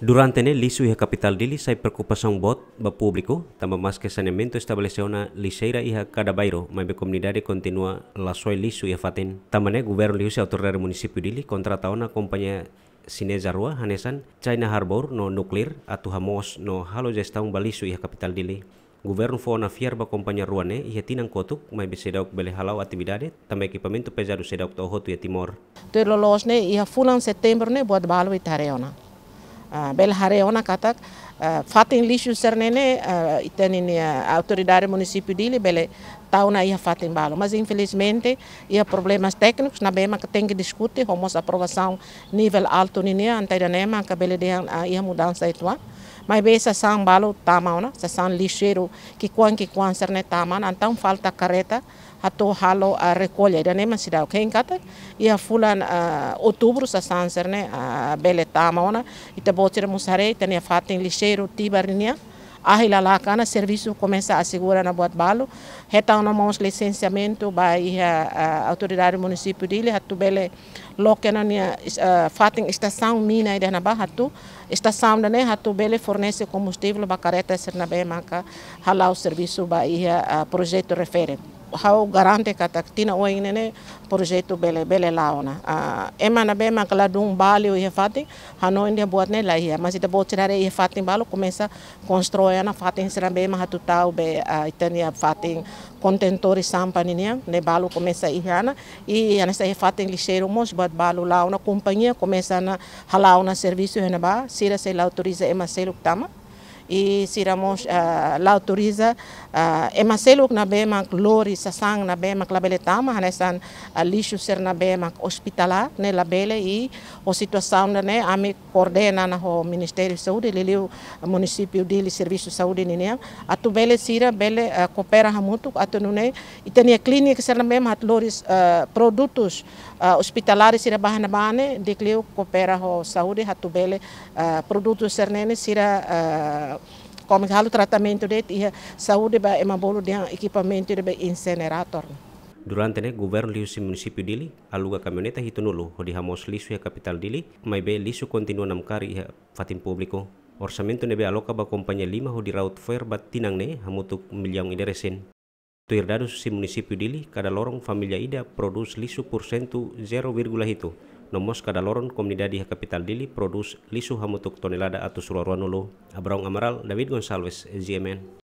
Durante ne lisu iha capital dili sai preocupação bot ba público, tamba mas que saneamento estabeleceu na liseira iha cada bairro, mas a comunidade continua la sua lisu iha faten. Tamba ne governo liu se autoridade município dili contrata una companhia sinesa rua hanesan China Harbor no nuklir atu hamos no halo gestão balisu iha capital dili. Governo foi na fiar ba companhia rua ne iha tinang kotuk, mas besedauk bele halau atividade, também equipamento pesado sedauk tau hotu ia Timor. Tu lolos ne iha fulan setembro ne buat balu itareona. Uh, bel hare ona katak uh, fatin lixo sernene uh, itani uh, autoridade município dele bele tau na ia fatin balo mas infelizmente ia problemas técnicos na bema que tem que discutir homos aprovação nível alto ninia antai nema que bele de uh, ia mudança itu mas be sa sang balo tamauna sa sang lixeiro que quan que quan tamana então falta hatu halo a recolha dan ema sidau kain kata ia fulan outubro sa sanser ne uh, bele tama ona ita botir musare ita ne fatin lixeiro tibarnia ahila lá kana serviço começa a segurar na buat balo heta na mãos licenciamento vai a autoridade município dele hatu bele loke na nia uh, fatin estação mina ida na hatu estação da ne hatu bele fornece combustível ba careta ser na be maka halau serviço ba ia uh, projeto refere hau garante kata tina o nene projeto bele bele laona. Uh, ema na bema kala dung bali o ia fati hano india buat ne lai mas ita bo tirare ia fati balo começa constrói na fati será bema hatu tau be uh, itania fati contentori sampa ninia ne balo começa ihana e ana sa fati lixeiro mos buat balo laona companhia começa na halauna serviço hena ba sira se la autoriza ema selo tama e siramos uh, la autoriza uh, e maseluk na bemak lori sasang na bemak labele tama hanesan uh, lixo ser na bemak hospitalar ne labele e o situação ne ami coordena na ho Ministério de Saúde liliu município de serviço de saúde ne atu bele sira bele uh, coopera hamutu atu nune itania clínica ser na bemak loris uh, produtos uh, hospitalares sira bahana bane dikliu coopera ho saúde hatu bele uh, produtos ser nene sira uh, como halo tratamento de ia saúde ba ema bolo de equipamento de incinerator. Durante ne governo liu si município dili aluga caminhoneta hitunulu ho di hamos lisu ya capital dili mai be lisu kari ya fatin público. Orçamento ne be aloca ba companhia lima ho di raut fair bat tinang ne hamutuk milhão ideresen. Tuir dados si município dili cada lorong familia ida produz lisu por cento 0,1 nomos kada loron komunidade di capital dili produs lisu hamutuk tonelada atau suluaruan Abraham Amaral David Gonçalves GMN